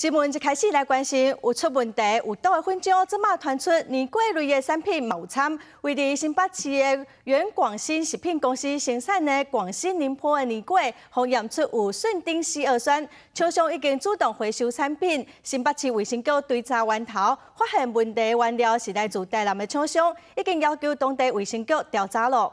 新闻一开始来关心，有出问题，有多个分钟，即马传出年过类的产品冒参，位于新北市的原广新食品公司生产的广新宁波的年过，互验出有顺丁烯二酸，厂商已经主动回收产品。新北市卫生局追查源头，发现问题原料是来自台南的厂商，已经要求当地卫生局调查了。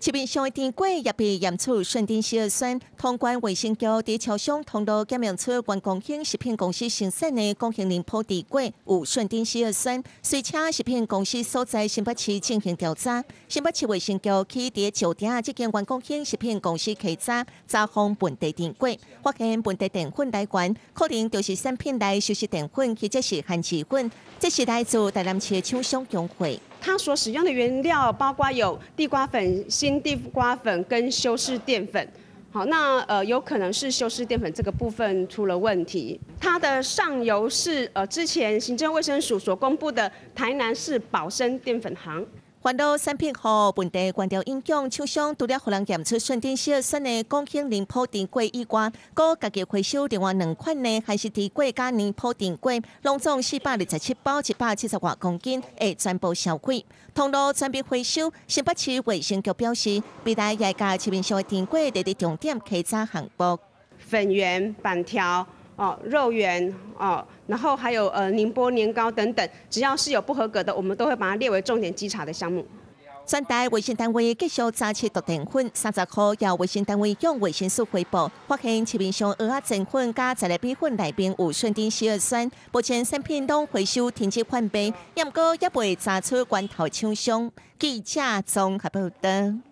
市面上的甜粿也被验出顺丁烯二酸，通关卫生局在超商通道检验出原公兴食品公司生产的公兴零铺甜粿有顺丁烯二酸，随且食品公司所在新北市进行调查。新北市卫生局去伫酒店这间原公兴食品公司稽查，查封本地甜粿，发现本地淀粉来源可能就是。产品内熟食淀粉或者是。含脂粉。这是。来自台南市厂商协会。它所使用的原料包括有地瓜粉、新地瓜粉跟修饰淀粉。好，那呃有可能是修饰淀粉这个部分出了问题。它的上游是呃之前行政卫生署所公布的台南市宝生淀粉行。环岛产品和，本地关掉影响，厂商除了互人验出顺天小酸的光兴零铺电柜以外，搁家己回收另外两款呢，还是甜粿加零铺电柜，拢总四百二十七包，一百七十外公斤，会全部销毁。通路全面回收，新北市卫生局表示，未来也加市面上的甜粿列入重点开展项目。粉圆、板条。哦，肉圆哦，然后还有呃宁波年糕等等，只要是有不合格的，我们都会把它列为重点稽查的项目。专台卫生单位继续查测毒淀粉，三十号由卫生单位向卫生署汇报，发现市面上蚵仔整粉加十粒米粉内边有顺丁烯二酸，目前产品都回收停止换备，不过也未查出罐头厂商。记者综合报道。